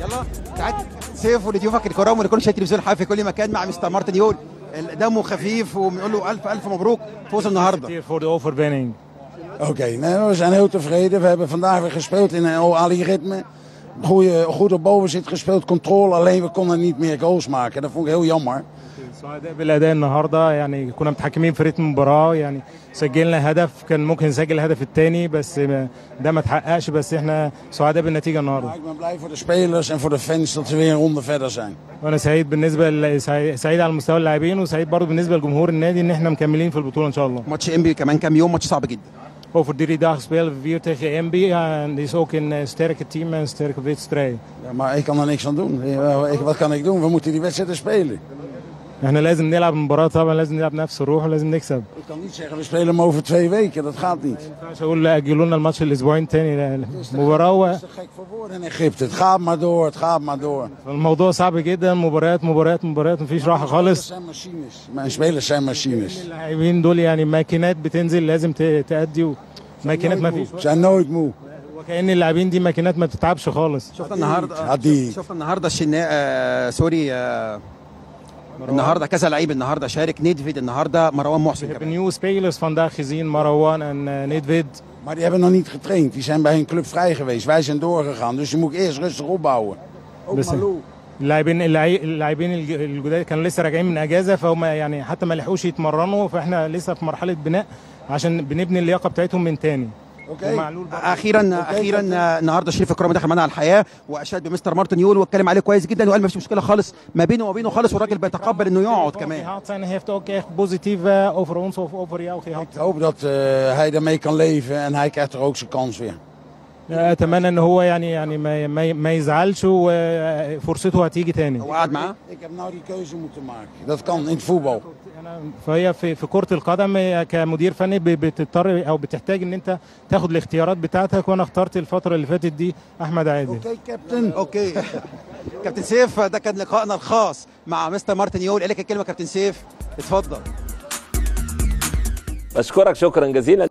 يلا تعال سيف ولضيوفك الكرام ولكل شيء تلفزيون حي في كل مكان مع مستر مارتن يول دمه خفيف وبنقول له ألف ألف مبروك فوز النهارده voor de overwinning. Oké, nee, we zijn heel tevreden. We hebben vandaag weer gespeeld in een Ali-ritme. Goeie, goed op boven zit gespeeld, controle. Alleen we konden niet meer goals maken. Dat vond ik heel jammer. سعداء بالاداء النهارده يعني كنا متحكمين في رتم المباراه يعني سجلنا هدف كان ممكن نسجل الهدف الثاني بس ما- ده ما اتحققش بس إحنا سعداء بالنتيجه النهارده Maar ik ben blij voor de spelers en voor de fans dat ze weer een ronde verder zijn. وأنا سعيد بالنسبة ل- سعيد سعيد على مستوى اللاعبين وسعيد برضه بالنسبة لجمهور النادي ان إحنا مكملين في البطوله ان شاء الله ماتش انبي كمان كام يوم ماتش صعب جدا Over drie dagen spelen we weer tegen MB en die is ook een eh, sterke team en een sterke wedstrijd. Ja, maar ik kan er niks aan doen. Eh, Wat kan ik doen? We moeten die wedstrijden spelen. إحنا لازم نلعب المباراه طبعا لازم نلعب نفس الروح ولازم نكسب Ik kan niet zeggen we spelen hem over twee weken. Dat gaat niet. ما ينفعش أقول لا أجلوا لنا الماتش الأسبوعين تاني المباراه و- Dat is te gek voor woorden in Egypte. Het gaat maar door, het gaat maar door. الموضوع صعب جدا مباريات مباريات مباريات مفيش راحة Spelers خالص zijn machines. Mijn spelers zijn machines. اللاعبين دول يعني ماكينات بتنزل لازم تأدي ماكينات ما فيش Ze zijn nooit moe. وكأن اللاعبين دي ماكينات ما بتتعبش خالص شفنا النهارده. شفنا النهارده الشناء آه سوري آه النهارده كذا لعيب النهارده شارك نيدفيد النهارده مروان محسن We hebben كمان nieuwe spelers vandaag gezien, Marwan en eh, Nedved. Maar die hebben nog niet getraind. Die zijn bij hun club vrij geweest. Wij zijn doorgegaan. Dus je moet eerst rustig opbouwen. Ook بس- Malou. اللاعبين اللاعبين الج- الجداد كانوا لسه راجعين من إجازة فهم يعني حتى ما لحقوش يتمرنوا فإحنا لسه في مرحلة بناء عشان بنبني اللياقة بتاعتهم من تاني ومعلول برضه. أخيرا أخيرا آه، النهارده شريف الكرامي دخل معانا على الحياة وأشاد بمستر مارتن يول واتكلم عليه كويس جدا وقال ما فيش مشكلة خالص ما بينه وبينه خالص والراجل بيتقبل إنه يقعد كمان gehad en hij heeft ook echt positief over ons of over jou gehad. Ik hoop dat hij daarmee kan leven. En hij krijgt er ook zijn kans weer. أتمنى ان هو يعني يعني ما ما, يزعلش وفرصته هتيجي تاني هو قاعد معاه Ik heb nou die keuze moeten maken. Dat kan in het voetbal. فهي في في كرة القدم كمدير فني بتضطر أو بتحتاج إن أنت تاخد الاختيارات بتاعتك وأنا اخترت الفترة اللي فاتت دي أحمد عادل. Oké, captain. okay. كابتن سيف ده كان لقائنا الخاص مع مستر مارتن يول. لك الكلمة كابتن سيف. اتفضل. بشكرك شكرا جزيلا.